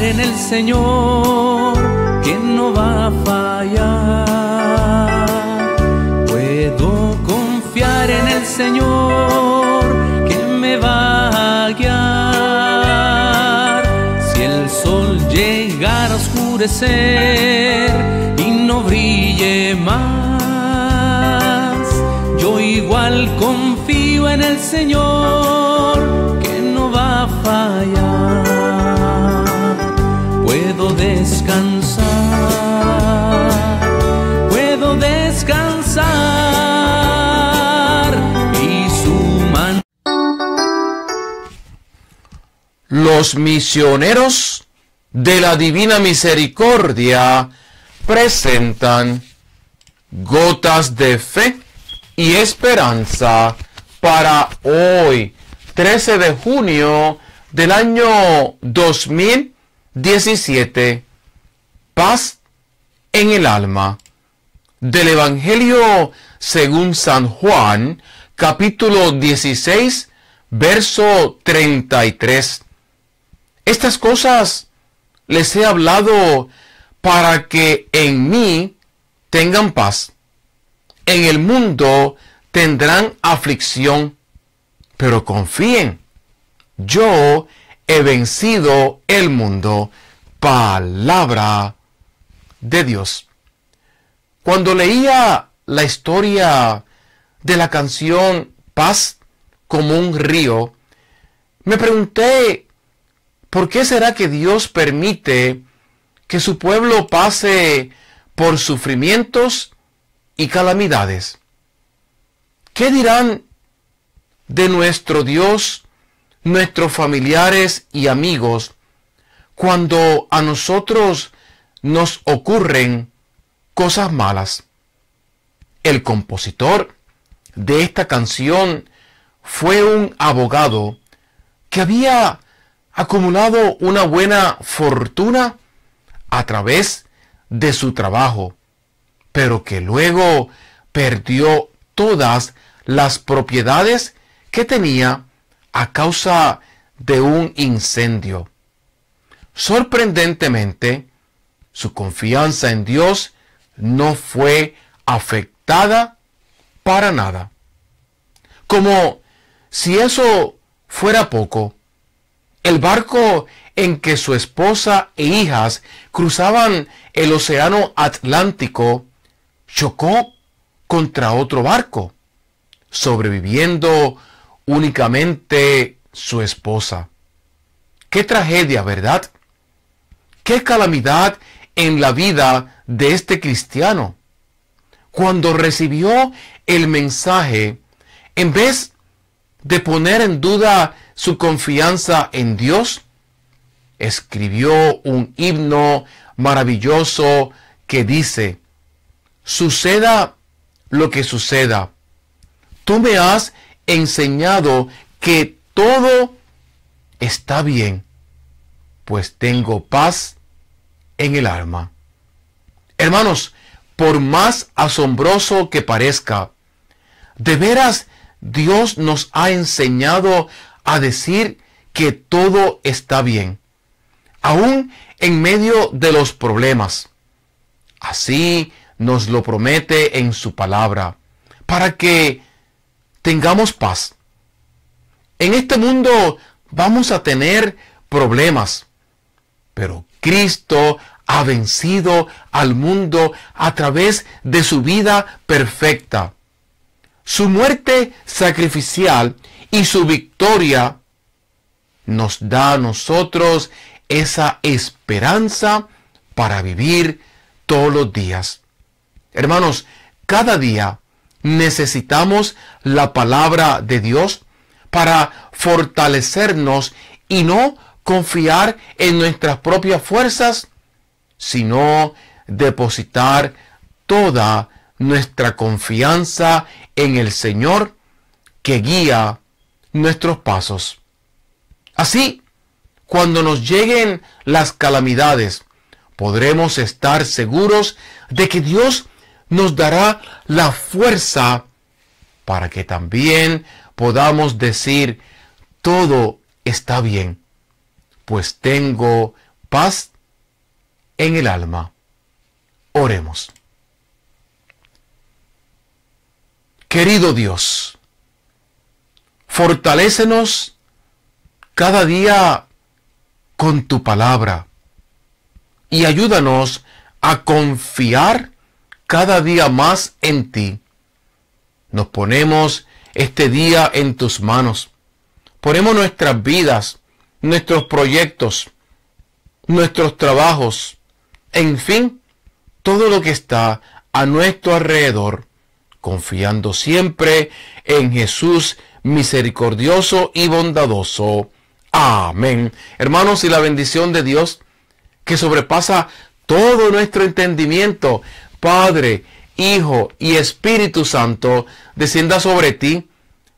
en el Señor, que no va a fallar. Puedo confiar en el Señor, que me va a guiar. Si el sol llegara a oscurecer y no brille más, yo igual confío en el Señor, Los misioneros de la Divina Misericordia presentan gotas de fe y esperanza para hoy, 13 de junio del año 2017. Paz en el alma. Del Evangelio según San Juan, capítulo 16, verso 33. Estas cosas les he hablado para que en mí tengan paz. En el mundo tendrán aflicción, pero confíen. Yo he vencido el mundo. Palabra de Dios. Cuando leía la historia de la canción Paz como un río, me pregunté, ¿por qué será que Dios permite que su pueblo pase por sufrimientos y calamidades? ¿Qué dirán de nuestro Dios, nuestros familiares y amigos, cuando a nosotros nos ocurren cosas malas? El compositor de esta canción fue un abogado que había acumulado una buena fortuna a través de su trabajo, pero que luego perdió todas las propiedades que tenía a causa de un incendio. Sorprendentemente, su confianza en Dios no fue afectada para nada. Como si eso fuera poco, el barco en que su esposa e hijas cruzaban el océano Atlántico chocó contra otro barco, sobreviviendo únicamente su esposa. Qué tragedia, ¿verdad? Qué calamidad en la vida de este cristiano. Cuando recibió el mensaje, en vez de poner en duda su confianza en Dios, escribió un himno maravilloso que dice, suceda lo que suceda, tú me has enseñado que todo está bien, pues tengo paz en el alma. Hermanos, por más asombroso que parezca, de veras Dios nos ha enseñado a decir que todo está bien, aún en medio de los problemas. Así nos lo promete en su palabra, para que tengamos paz. En este mundo vamos a tener problemas, pero Cristo ha vencido al mundo a través de su vida perfecta. Su muerte sacrificial y su victoria nos da a nosotros esa esperanza para vivir todos los días. Hermanos, cada día necesitamos la palabra de Dios para fortalecernos y no confiar en nuestras propias fuerzas, sino depositar toda nuestra confianza en el Señor que guía nuestros pasos. Así, cuando nos lleguen las calamidades, podremos estar seguros de que Dios nos dará la fuerza para que también podamos decir, todo está bien, pues tengo paz en el alma. Oremos. Querido Dios, fortalécenos cada día con tu palabra y ayúdanos a confiar cada día más en ti. Nos ponemos este día en tus manos. Ponemos nuestras vidas, nuestros proyectos, nuestros trabajos, en fin, todo lo que está a nuestro alrededor, confiando siempre en Jesús misericordioso y bondadoso. Amén. Hermanos, y la bendición de Dios, que sobrepasa todo nuestro entendimiento, Padre, Hijo y Espíritu Santo, descienda sobre ti,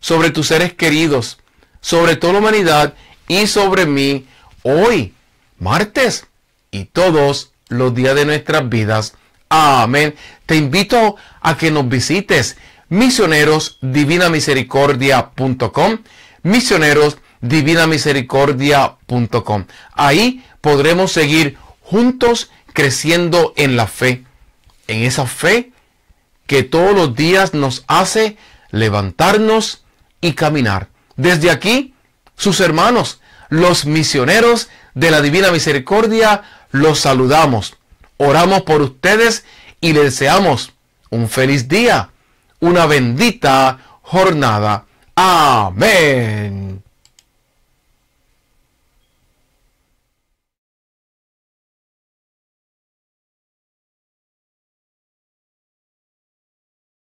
sobre tus seres queridos, sobre toda la humanidad y sobre mí hoy, martes, y todos los días de nuestras vidas. Amén. Te invito a que nos visites misionerosdivinamisericordia.com misionerosdivinamisericordia.com Ahí podremos seguir juntos creciendo en la fe, en esa fe que todos los días nos hace levantarnos y caminar. Desde aquí, sus hermanos, los misioneros de la Divina Misericordia, los saludamos. Oramos por ustedes y les deseamos un feliz día, una bendita jornada. Amén.